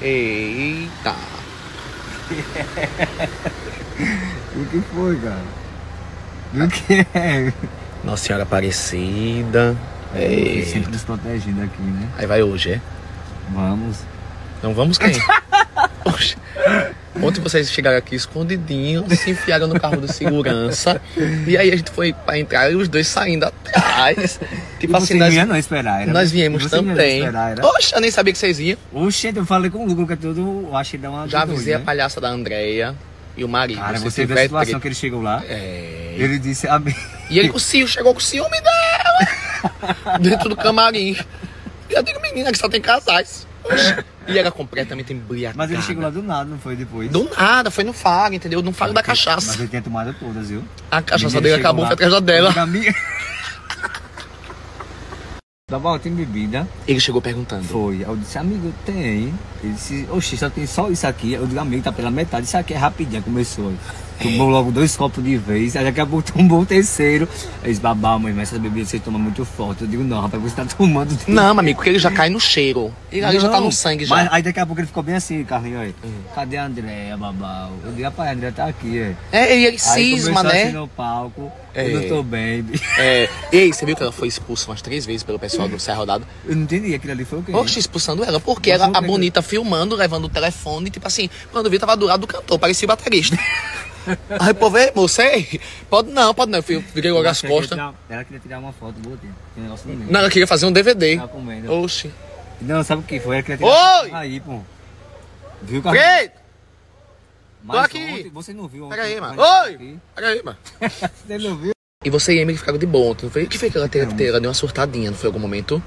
Eita. O que foi, cara? O que é? Nossa Senhora Aparecida. Ei. Sempre nos protegendo aqui, né? Aí vai hoje, é? Vamos. Então vamos quem? Oxe. Ontem vocês chegaram aqui escondidinhos, se enfiaram no carro de segurança. E aí a gente foi pra entrar e os dois saindo atrás. Tipo E assim, nós, não esperar, era? nós viemos Você também. esperar, era? Oxe, eu nem sabia que vocês iam. Oxente, eu falei com o que é tudo. Eu acho que dá uma. Já avisei a né? palhaça da Andréia e o marido. Cara, você viu a situação treta- que ele chegou lá? É. Ele disse. A... E ele com o Cio, chegou com o ciúme dela. dentro do camarim. E eu digo, menina, que só tem casais. Oxe. E era completamente embriagado. Mas ele chegou lá do nada, não foi depois? Do nada, foi no faro, entendeu? No faro da Mas cachaça. ele tinha tomado todas, viu? A cachaça Ele dele acabou, lá, foi atrás da dela. Da bom, tem bebida? Ele chegou perguntando. Foi. Eu disse, amigo, tem. Ele disse, oxi, só tem só isso aqui. Eu digo, amigo, tá pela metade. Isso aqui é rapidinho. Começou. Tomou logo dois copos de vez. Aí daqui a pouco tomou o terceiro. Eles babá, mãe, mas essa bebida você toma muito forte. Eu digo, não, rapaz, você tá tomando. de- Não, meu amigo, porque ele já cai no cheiro. Ele ali já tá Não, no sangue já. Mas aí daqui a pouco ele ficou bem assim, Carlinhos. aí. Cadê a Andréia, babá? Eu digo, rapaz, a Andréia tá aqui, é. É, e ele Aí cisma, assim né? no palco. É. Eu não tô bem. É. Ei, você viu que ela foi expulsa umas três vezes pelo pessoal do Serra Rodada? Eu não entendi, aquilo ali foi o quê? Oxe, expulsando ela, porque Mas ela, a que- bonita filmando, levando o telefone, tipo assim, quando vi tava do lado do cantor, parecia baterista. Aí o povo, "Ei, moça, ei, pode não, pode não. Eu virei logo as costas. tirar- Ela queria tirar uma foto, no meio. Não, ela queria fazer um DVD. Tava comendo. Oxe. Não, sabe o que foi? Ela queria tirar Oi! Aí, pô. Viu, Mas tô aqui. ontem- você não viu pega aí, mano. Oi! Pega aí, mano. Você não viu? E você e Emily ficaram de bom ontem, não foi? O que foi que ela teve? Não. Ela deu uma surtadinha, não foi algum momento?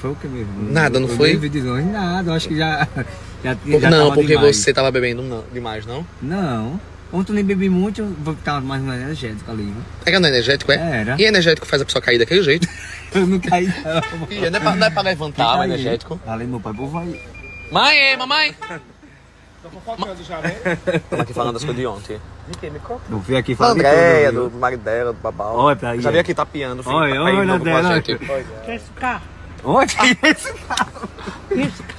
Foi o que mesmo? Nada, não foi? longe, nada. Eu acho que já. já, já não, porque demais. você tava bebendo não, demais, não? Não. Ontem eu nem bebi muito, eu vou estar mais mais energético ali. viu? Era no energético, é? Era. E energético faz a pessoa cair daquele jeito. Eu não caí, não. E não é pra, não é pra levantar o Tá energético. Do meu pai, pô, vai. Mãe, ei, mamãe! Tô fofocando já, né? Estamos aqui falando das coisas de ontem. De quem? Me conta. Eu fui aqui Da falar de Andréia, tudo, do viu? marido dela, do babau. Olha pra aí. Já vi aqui tapeando, filho. Olha, olha, novo com a Andréia. gente. Que é esse carro? Onde que é esse carro?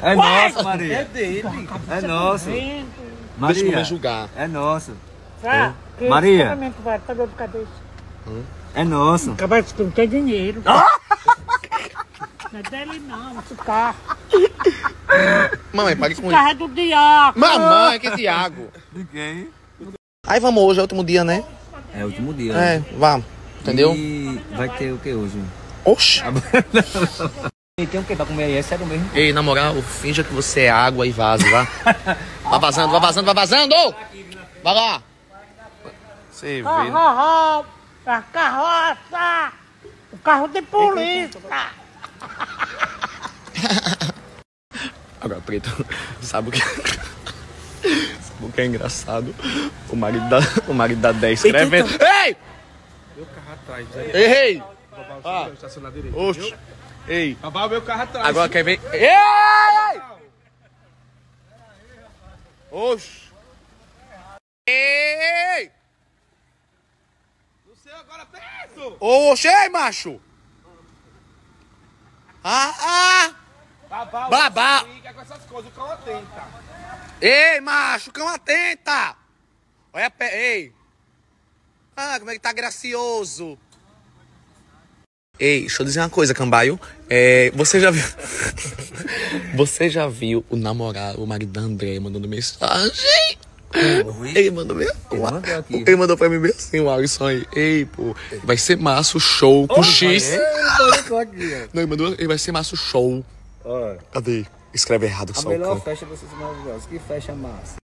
É nosso, Maria. É dele. É nosso. Deixa eu Maria. me julgar. É nosso. Ah, que Maria. vai, tá de. É nosso. Cabeça, tu não tem dinheiro. Não é dele não, esse carro. Mamãe, pare Esse com carro isso. é do diabo. Mamãe, que Tiago. De quem? Aí vamos hoje, é o último dia, né? É o último dia. É, né? vá. Entendeu? E vai ter o que hoje? Oxi. E tem o que pra comer aí? É sério mesmo? Ei, na moral, finja que você é água e vaze, vá. Vai vazando, vai vazando, vai vazando! Vai lá! Você vê. né? Carro, a carroça. O carro de polícia. Agora, Preto, sabe o que. sabe o que é engraçado? O marido da, o marido da 10 escrevendo. Ei! Meu carro atrás. Ei, ei! Ah. Estacionar direito. Ei! Babá, o meu carro atrás. Agora quer ver. Ei! Oxi! Ei! O seu agora preso. Oxi, ei, macho! Ah, ah! Babá, Babá. com essas coisas, o cão atenta. Ei, macho, cão atenta! Olha a pé, ei! Ah, como é que tá gracioso! Ei, deixa eu dizer uma coisa, Cambaio. É, você já viu. você já viu o namorado, o marido da André mandando mensagem? Ele mandou mesmo. mandou aqui. Ele mandou pra mim mesmo assim, o Alisson aí. Ei, pô, vai ser massa o show com X. Aqui, Não, ele mandou, ele vai ser massa o show. Olha. Cadê? Escreve errado A só o melhor festa vocês são maravilhosos. Que festa massa.